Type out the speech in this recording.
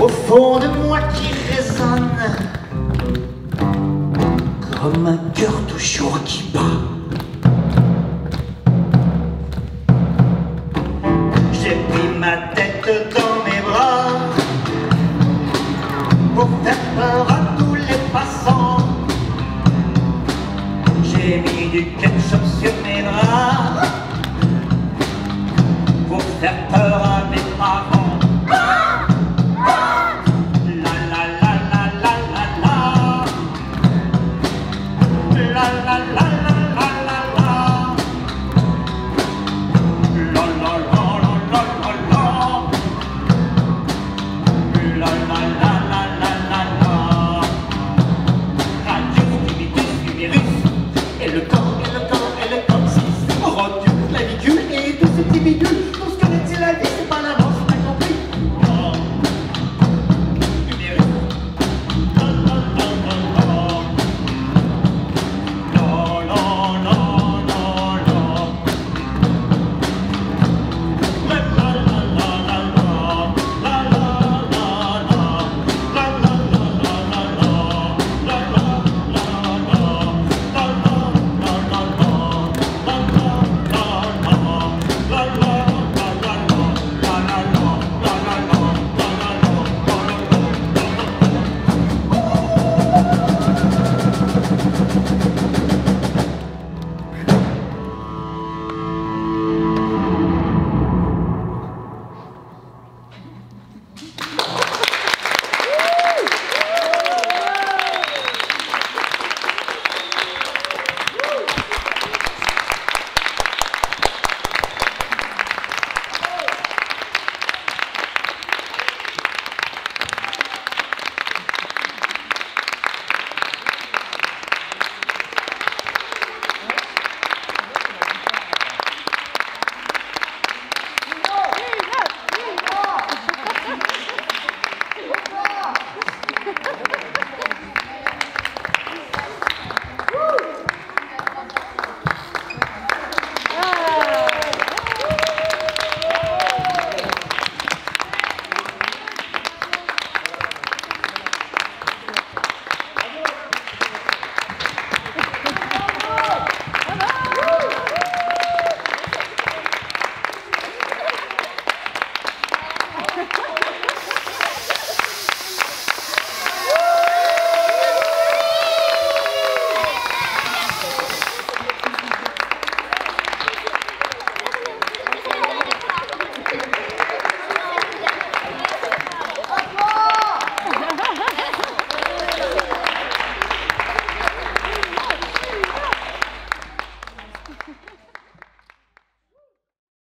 au fond de moi qui résonne, comme un cœur toujours qui bat. J'ai pris ma tête dans mes bras pour faire peur à tous les passants. J'ai mis du ketchup sur mes bras